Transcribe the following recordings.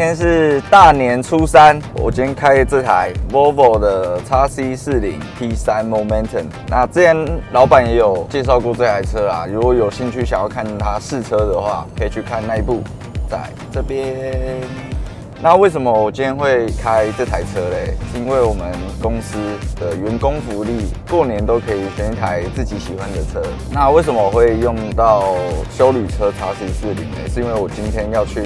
今天是大年初三，我今天开的这台 Volvo 的 x C 四零 T 三 Momentum。那之前老板也有介绍过这台车啦，如果有兴趣想要看它试车的话，可以去看那一部，在这边。那为什么我今天会开这台车嘞？是因为我们公司的员工福利，过年都可以选一台自己喜欢的车。那为什么我会用到修旅车叉 C 四零呢？是因为我今天要去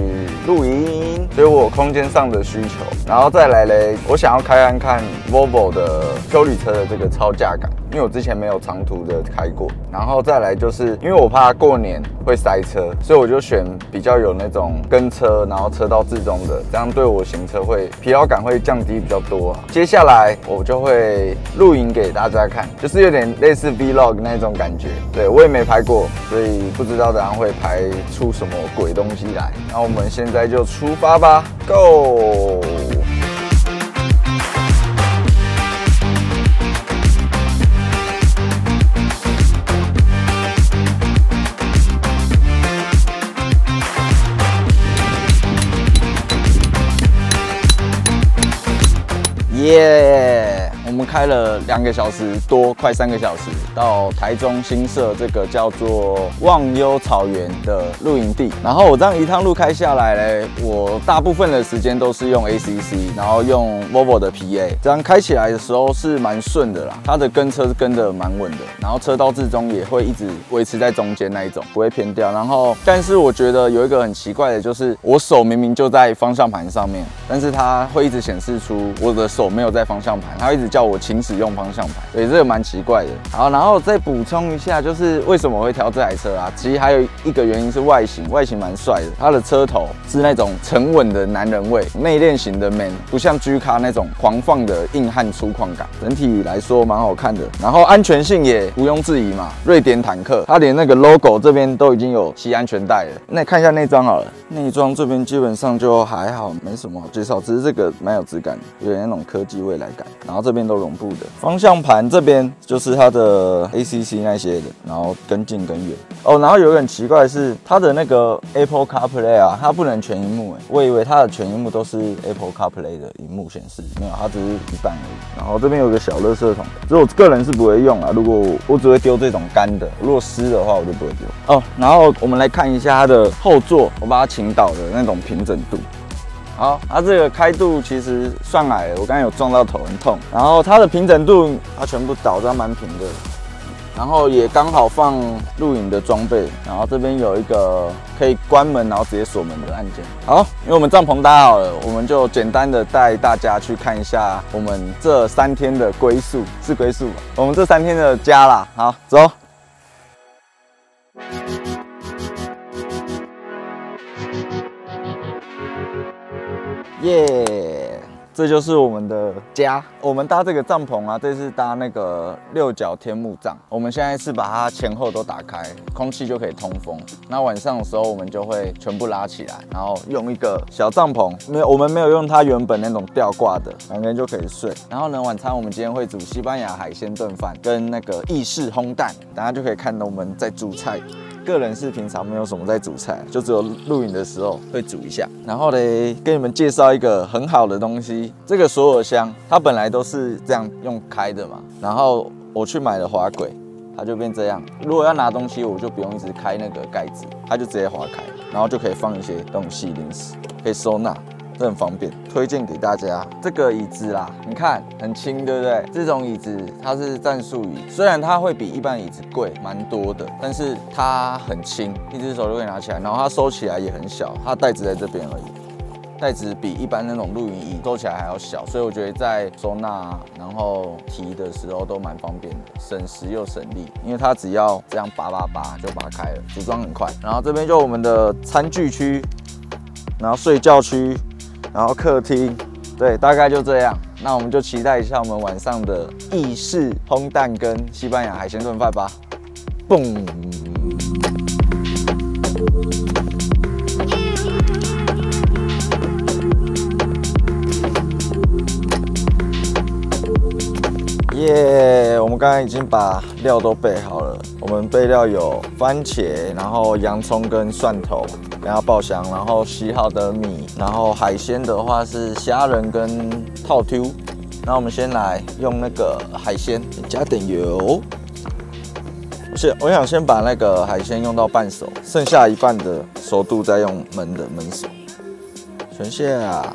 露营，所以我有空间上的需求。然后再来嘞，我想要开看看 Volvo 的修旅车的这个超价感。因为我之前没有长途的开过，然后再来就是因为我怕过年会塞车，所以我就选比较有那种跟车，然后车道自中的，这样对我行车会疲劳感会降低比较多。接下来我就会录影给大家看，就是有点类似 Vlog 那种感觉。对我也没拍过，所以不知道等下会拍出什么鬼东西来。那我们现在就出发吧，Go！耶！开了两个小时多，快三个小时，到台中新社这个叫做忘忧草原的露营地。然后我这样一趟路开下来嘞，我大部分的时间都是用 ACC，然后用 Volvo 的 PA，这样开起来的时候是蛮顺的啦。它的跟车是跟的蛮稳的，然后车道至中也会一直维持在中间那一种，不会偏掉。然后，但是我觉得有一个很奇怪的，就是我手明明就在方向盘上面，但是它会一直显示出我的手没有在方向盘，它一直叫我请使用方向盘，对，这个蛮奇怪的。好，然后再补充一下，就是为什么会挑这台车啊？其实还有一个原因是外形，外形蛮帅的。它的车头是那种沉稳的男人味，内敛型的 man，不像 G 卡那种狂放的硬汉粗犷感。整体来说蛮好看的，然后安全性也毋庸置疑嘛。瑞典坦克，它连那个 logo 这边都已经有系安全带了。那看一下内装好了，内装这边基本上就还好，没什么好介绍，只是这个蛮有质感，有点那种科技未来感。然后这边都融绒布的，方向盘这边就是它的 ACC 那些的，然后跟近跟远哦。然后有点奇怪的是，它的那个 Apple CarPlay 啊，它不能全荧幕哎，我以为它的全荧幕都是 Apple CarPlay 的荧幕显示，没有，它只是一半而已。然后这边有个小垃圾桶，所以我个人是不会用啊。如果我只会丢这种干的，如果湿的话我就不会丢哦。然后我们来看一下它的后座，我把它倾倒的那种平整度。好，它这个开度其实算矮的，我刚才有撞到头很痛。然后它的平整度，它全部倒的蛮平的，然后也刚好放录影的装备。然后这边有一个可以关门，然后直接锁门的按键。好，因为我们帐篷搭好了，我们就简单的带大家去看一下我们这三天的归宿，是归宿，我们这三天的家啦。好，走。耶，这就是我们的家。我们搭这个帐篷啊，这是搭那个六角天幕帐。我们现在是把它前后都打开，空气就可以通风。那晚上的时候，我们就会全部拉起来，然后用一个小帐篷，没有，我们没有用它原本那种吊挂的，两个人就可以睡。然后呢，晚餐我们今天会煮西班牙海鲜炖饭跟那个意式烘蛋，大家就可以看到我们在煮菜。个人是平常没有什么在煮菜，就只有录影的时候会煮一下。然后嘞，跟你们介绍一个很好的东西，这个锁耳箱，它本来都是这样用开的嘛。然后我去买了滑轨，它就变这样。如果要拿东西，我就不用一直开那个盖子，它就直接滑开，然后就可以放一些东西零食，可以收纳。这很方便，推荐给大家。这个椅子啦，你看很轻，对不对？这种椅子它是战术椅，虽然它会比一般椅子贵蛮多的，但是它很轻，一只手就可以拿起来。然后它收起来也很小，它袋子在这边而已。袋子比一般那种露营椅收起来还要小，所以我觉得在收纳然后提的时候都蛮方便的，省时又省力。因为它只要这样拔拔拔就拔开了，组装很快。然后这边就我们的餐具区，然后睡觉区。然后客厅，对，大概就这样。那我们就期待一下我们晚上的意式烘蛋跟西班牙海鲜炖饭吧。嘣！耶！我们刚刚已经把料都备好了。我们备料有番茄，然后洋葱跟蒜头。给它爆香，然后洗好的米，然后海鲜的话是虾仁跟套 Q。那我们先来用那个海鲜，加点油。先，我想先把那个海鲜用到半熟，剩下一半的熟度再用焖的焖熟。全下，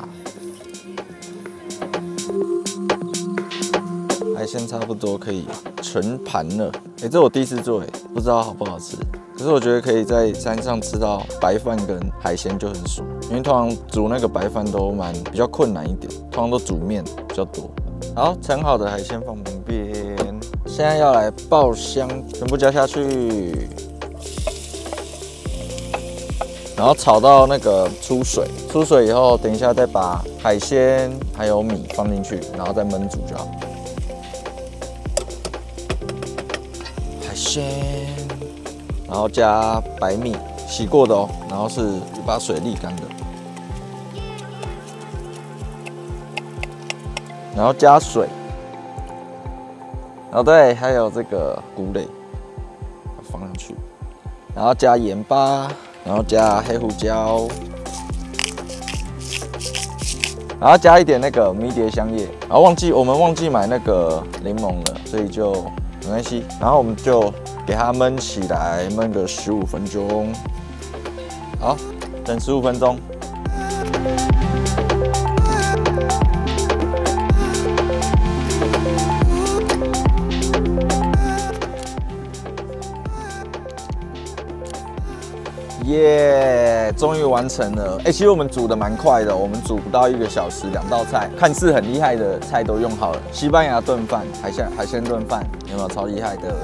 海鲜差不多可以全盘了。哎，这我第一次做，哎，不知道好不好吃。可是我觉得可以在山上吃到白饭跟海鲜就很爽，因为通常煮那个白饭都蛮比较困难一点，通常都煮面比较多。好，盛好的海鲜放旁边，现在要来爆香，全部加下去，然后炒到那个出水，出水以后，等一下再把海鲜还有米放进去，然后再焖煮就好。鲜，然后加白米，洗过的哦，然后是把水沥干的。然后加水，哦对，还有这个菇类放上去，然后加盐巴，然后加黑胡椒，然后加一点那个迷迭香叶，然后忘记我们忘记买那个柠檬了，所以就没关系。然后我们就给它焖起来，焖个十五分钟。好，等十五分钟。耶，终于完成了！哎，其实我们煮的蛮快的，我们煮不到一个小时，两道菜，看似很厉害的菜都用好了。西班牙炖饭、海鲜海鲜炖饭，有没有超厉害的？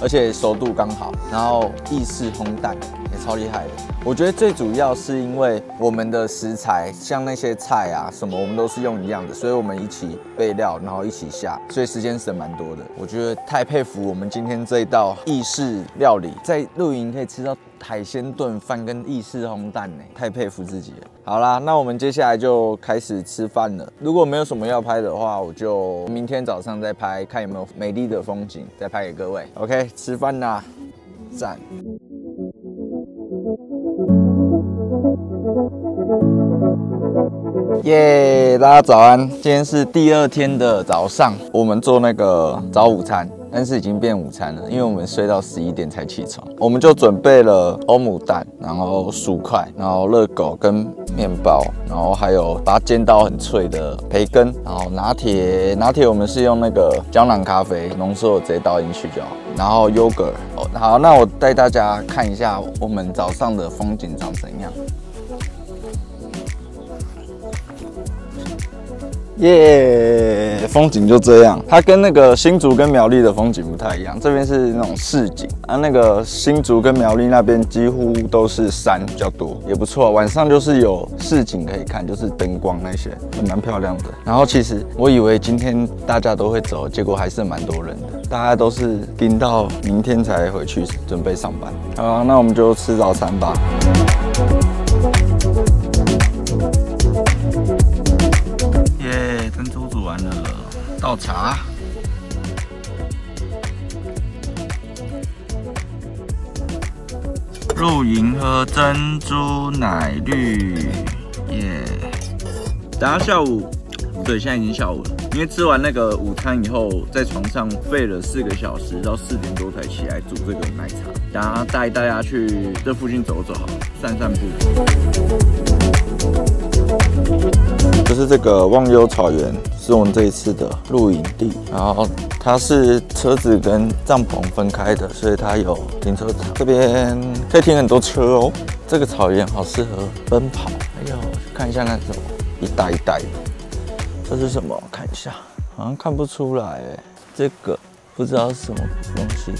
而且熟度刚好，然后意式烘蛋也超厉害的。我觉得最主要是因为我们的食材，像那些菜啊什么，我们都是用一样的，所以我们一起备料，然后一起下，所以时间省蛮多的。我觉得太佩服我们今天这一道意式料理，在露营可以吃到海鲜炖饭跟意式烘蛋呢，太佩服自己了。好啦，那我们接下来就开始吃饭了。如果没有什么要拍的话，我就明天早上再拍，看有没有美丽的风景，再拍给各位。OK，吃饭啦，赞。耶，大家早安！今天是第二天的早上，我们做那个早午餐。但是已经变午餐了，因为我们睡到十一点才起床，我们就准备了欧姆蛋，然后薯块，然后热狗跟面包，然后还有把它煎到很脆的培根，然后拿铁，拿铁我们是用那个胶囊咖啡浓缩直接倒进去就好，然后 yogurt。好，那我带大家看一下我们早上的风景长怎样。耶，风景就这样。它跟那个新竹跟苗栗的风景不太一样，这边是那种市景啊。那个新竹跟苗栗那边几乎都是山比较多，也不错。晚上就是有市景可以看，就是灯光那些也蛮漂亮的。然后其实我以为今天大家都会走，结果还是蛮多人的，大家都是盯到明天才回去准备上班。好，那我们就吃早餐吧。泡茶，露营喝珍珠奶绿，耶！等下下午，对，现在已经下午了。因为吃完那个午餐以后，在床上废了四个小时，到四点多才起来煮这个奶茶。等下带大家去这附近走走，散散步。就是这个忘忧草原，是我们这一次的露营地。然后它是车子跟帐篷分开的，所以它有停车场，这边可以停很多车哦。这个草原好适合奔跑。哎呦，看一下那什么，一袋一袋的，这是什么？看一下，好像看不出来哎。这个不知道是什么东西，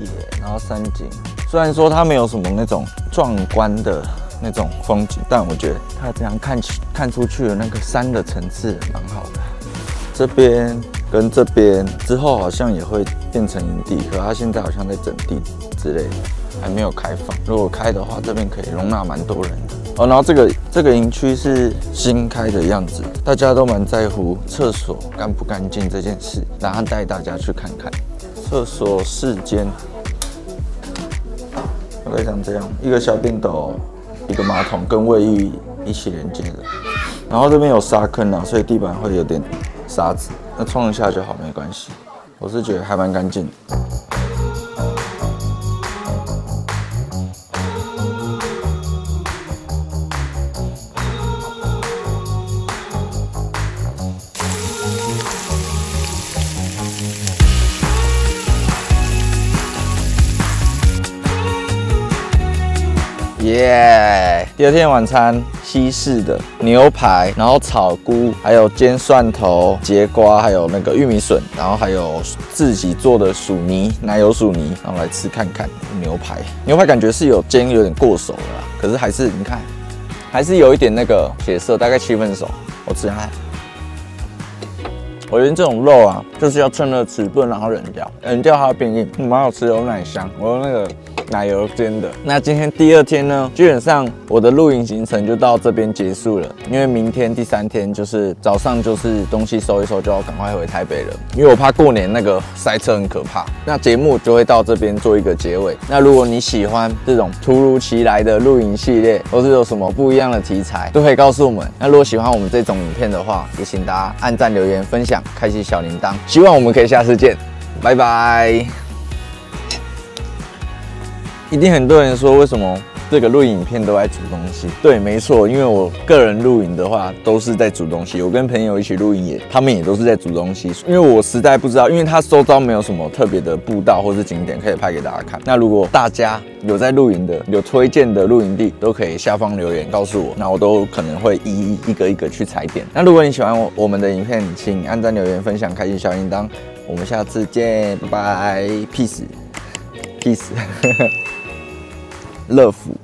耶。然后山景，虽然说它没有什么那种壮观的。那种风景，但我觉得它这样看起看出去的那个山的层次蛮好的。这边跟这边之后好像也会变成营地，可它现在好像在整地之类的，还没有开放。如果开的话，这边可以容纳蛮多人的哦。然后这个这个营区是新开的样子，大家都蛮在乎厕所干不干净这件事，然后带大家去看看厕所四间，大概像这样一个小便斗。一个马桶跟卫浴一起连接的。然后这边有沙坑啊，所以地板会有点沙子，那冲一下就好，没关系。我是觉得还蛮干净。耶！第二天晚餐，西式的牛排，然后炒菇，还有煎蒜头、节瓜，还有那个玉米笋，然后还有自己做的薯泥，奶油薯泥，然后来吃看看牛排。牛排感觉是有煎，有点过熟了，可是还是你看，还是有一点那个血色，大概七分熟。我吃下。我觉得这种肉啊，就是要趁热吃，不能让它冷掉，冷掉它会变硬。蛮好吃，有奶香，我用那个。奶油煎的。那今天第二天呢，基本上我的露营行程就到这边结束了。因为明天第三天就是早上就是东西收一收，就要赶快回台北了。因为我怕过年那个塞车很可怕。那节目就会到这边做一个结尾。那如果你喜欢这种突如其来的露营系列，或是有什么不一样的题材，都可以告诉我们。那如果喜欢我们这种影片的话，也请大家按赞、留言、分享、开启小铃铛。希望我们可以下次见，拜拜。一定很多人说，为什么这个录影片都在煮东西？对，没错，因为我个人录影的话，都是在煮东西。我跟朋友一起录影也，他们也都是在煮东西。因为我实在不知道，因为他周遭没有什么特别的步道或是景点可以拍给大家看。那如果大家有在露营的，有推荐的露营地，都可以下方留言告诉我，那我都可能会一一一个一个去踩点。那如果你喜欢我我们的影片，请按赞、留言、分享、开启小铃铛。我们下次见，拜拜，peace，peace。乐福。